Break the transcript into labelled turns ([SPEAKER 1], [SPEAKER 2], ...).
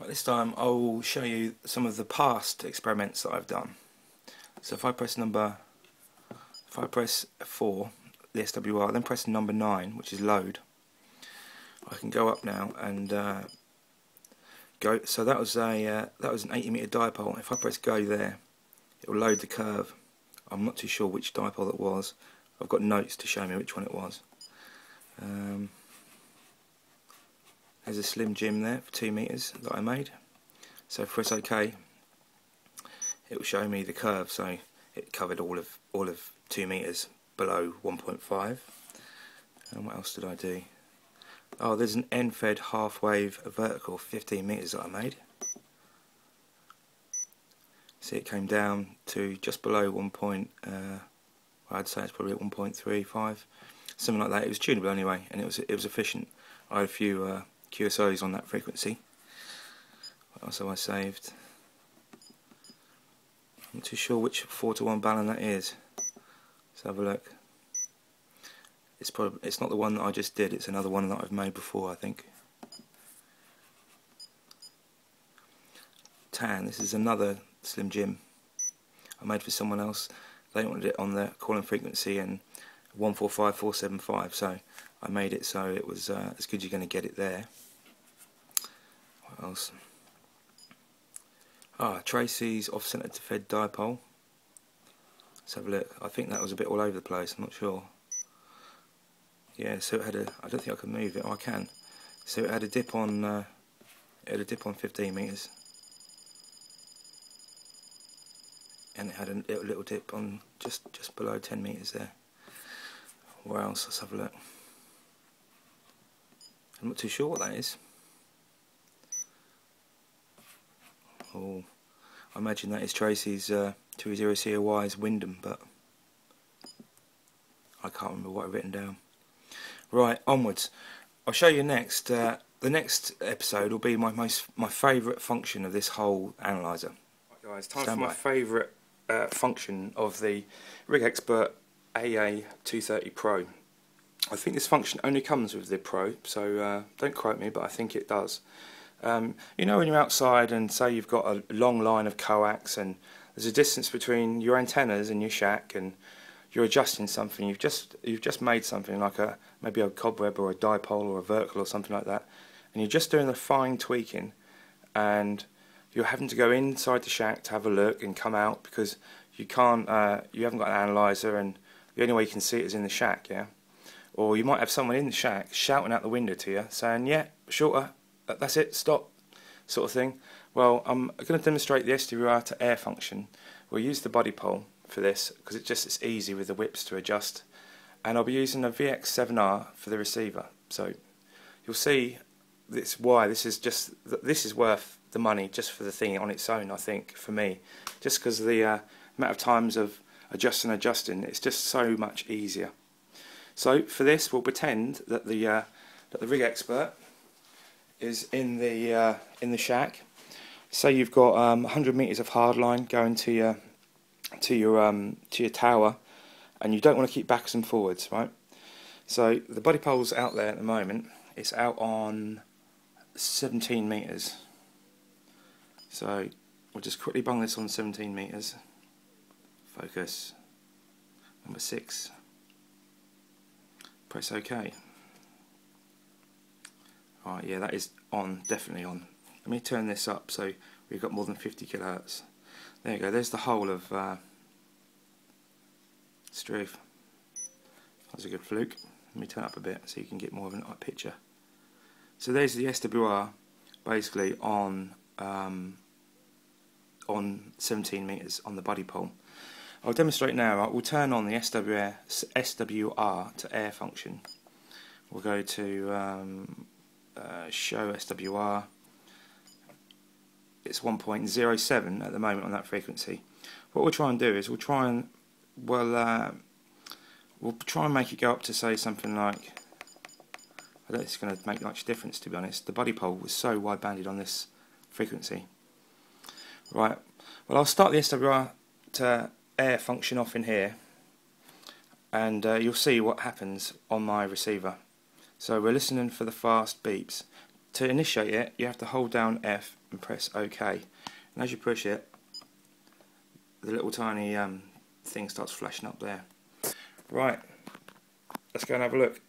[SPEAKER 1] Right, this time I'll show you some of the past experiments that I've done. So if I press number, if I press 4, the SWR, then press number 9, which is load, I can go up now and uh, go. So that was a uh, that was an 80 meter dipole. If I press go there, it will load the curve. I'm not too sure which dipole it was. I've got notes to show me which one it was. A Slim Jim there for 2 meters that I made. So I OK, it will show me the curve. So it covered all of all of 2 meters below 1.5. And what else did I do? Oh, there's an end-fed half-wave vertical 15 meters that I made. See, it came down to just below 1. Point, uh, I'd say it's probably at 1.35, something like that. It was tunable anyway, and it was it was efficient. I had a few uh, QSOs on that frequency. What else have I saved? I'm not too sure which 4 to 1 balun that is. Let's have a look. It's probably it's not the one that I just did, it's another one that I've made before I think. Tan, this is another Slim Jim I made for someone else. They wanted it on the calling frequency and 145475 so I made it so it was uh, as good as you're going to get it there. What else? Ah, Tracy's off-centre to fed dipole. Let's have a look. I think that was a bit all over the place, I'm not sure. Yeah, so it had a, I don't think I can move it, oh, I can. So it had a dip on, uh, it had a dip on 15 metres. And it had a little, dip on just, just below 10 metres there. Where else? Let's have a look. I'm not too sure what that is. Oh, I imagine that is Tracy's uh, 20COY's Windom, but I can't remember what I've written down. Right, onwards. I'll show you next. Uh, the next episode will be my most my favourite function of this whole analyzer. Right, guys, time Stand for my favourite uh, function of the RigExpert AA230 Pro. I think this function only comes with the Pro, so uh, don't quote me, but I think it does. Um, you know when you're outside and say you've got a long line of coax and there's a distance between your antennas and your shack and you're adjusting something, you've just you've just made something like a maybe a cobweb or a dipole or a vertical or something like that, and you're just doing the fine tweaking, and you're having to go inside the shack to have a look and come out because you can't uh, you haven't got an analyzer and the only way you can see it is in the shack, yeah. Or you might have someone in the shack shouting out the window to you, saying, "Yeah, shorter, that's it, stop," sort of thing. Well, I'm going to demonstrate the SWR to air function. We'll use the Buddipole for this because it's just it's easy with the whips to adjust. And I'll be using a VX7R for the receiver. So you'll see this why this is just this is worth the money just for the thing on its own. I think for me, just because the uh, amount of times of adjusting adjusting, it's just so much easier. So for this, we'll pretend that the uh, that the RigExpert is in the uh, in the shack. Say you've got um, 100 meters of hard line going to your to your um, to your tower, and you don't want to keep backs and forwards, right? So the Buddipole's out there at the moment. It's out on 17 meters. So we'll just quickly bung this on 17 meters. Focus. Number six. Press OK. Alright, yeah, that is on, definitely on. Let me turn this up so we've got more than 50 kilohertz. There you go, there's the whole of uh, Struth. That's a good fluke. Let me turn up a bit so you can get more of a picture. So there's the SWR basically on um, on 17 meters on the Buddipole. I'll demonstrate now. We'll turn on the SWR, SWR to air function. We'll go to um, uh, show SWR it's 1.07 at the moment on that frequency. What we'll try and do is we'll try and well uh, we'll try and make it go up to say something like I don't think it's going to make much difference to be honest. The Buddipole was so wide banded on this frequency. Right, well I'll start the SWR to air function off in here and uh, you'll see what happens on my receiver. So we're listening for the fast beeps. to initiate it, you have to hold down F and press OK. And as you push it, the little tiny um, thing starts flashing up there. Right, let's go and have a look.